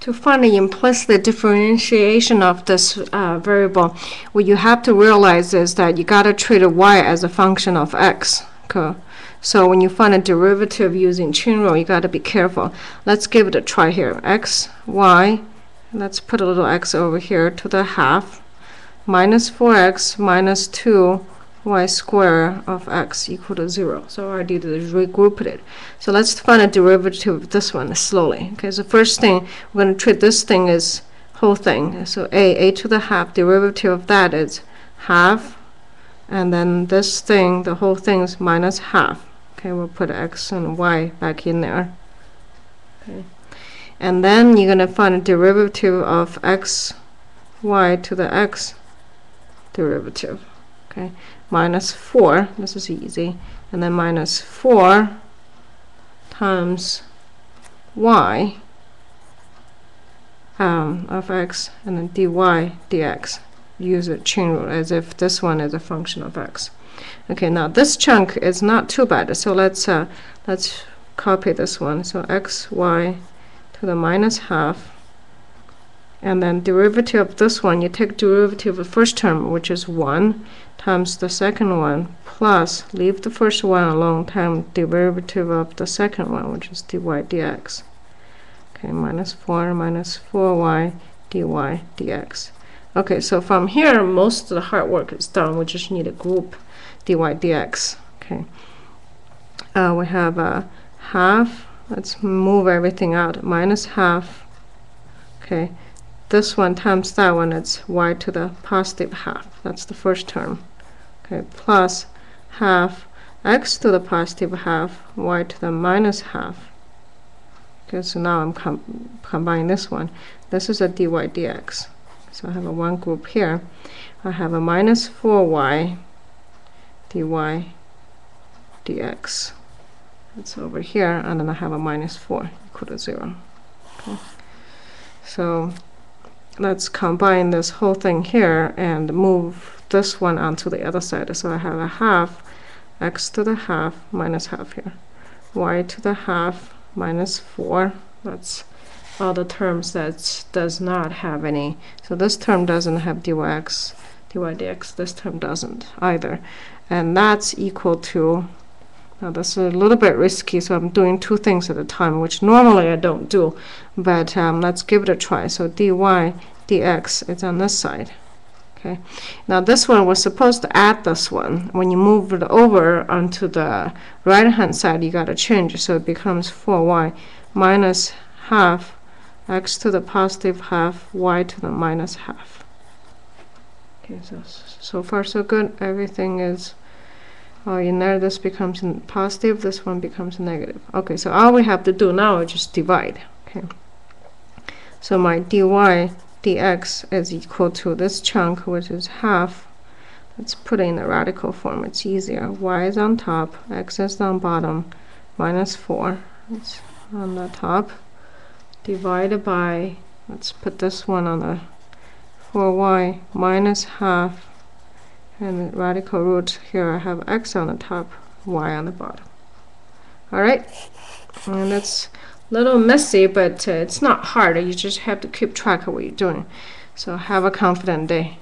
To find the implicit differentiation of this uh, variable, what you have to realize is that you got to treat y as a function of x. So when you find a derivative using chain rule, you got to be careful. Let's give it a try here. x, y, let's put a little x over here to the half, minus 4x minus 2 y square of x equal to 0. So I did is regroup it. So let's find a derivative of this one slowly. Okay, so first thing, we're going to treat this thing as whole thing. So a, a to the half, derivative of that is half, and then this thing, the whole thing is minus half. Okay, we'll put x and y back in there. Okay. And then you're going to find a derivative of x, y to the x derivative. Okay, minus 4, this is easy, and then minus 4 times y um, of x and then dy dx. Use a chain rule as if this one is a function of x. Okay, now this chunk is not too bad, so let's uh, let's copy this one. So x y to the minus half and then derivative of this one, you take derivative of the first term, which is 1, times the second one, plus, leave the first one alone, times derivative of the second one, which is dy dx. Okay, minus 4 minus 4y dy dx. Okay, so from here, most of the hard work is done. We just need a group dy dx. Okay, uh, we have a half. Let's move everything out. Minus half. Okay, this one times that one, it's y to the positive half. That's the first term. Okay, plus half x to the positive half, y to the minus half. Okay, so now I'm com combining this one. This is a dy dx. So I have a one group here. I have a minus 4y dy dx. It's over here, and then I have a minus 4 equal to 0. Okay. So let's combine this whole thing here and move this one onto the other side. So I have a half x to the half minus half here. y to the half minus 4. That's all the terms that does not have any. So this term doesn't have dyx, dy dx. This term doesn't either. And that's equal to now this is a little bit risky, so I'm doing two things at a time, which normally I don't do, but um, let's give it a try. So dy dx is on this side. Okay. Now this one was supposed to add this one. When you move it over onto the right hand side, you got to change, so it becomes 4y minus half x to the positive half, y to the minus half. Okay, so so far so good. Everything is uh, in there this becomes positive this one becomes negative. Okay so all we have to do now is just divide. Okay. So my dy dx is equal to this chunk which is half. Let's put it in the radical form. It's easier. Y is on top x is on bottom minus 4 it's on the top. Divided by let's put this one on the 4y minus half and radical root. Here I have x on the top y on the bottom. Alright and that's a little messy but uh, it's not hard. You just have to keep track of what you're doing. So have a confident day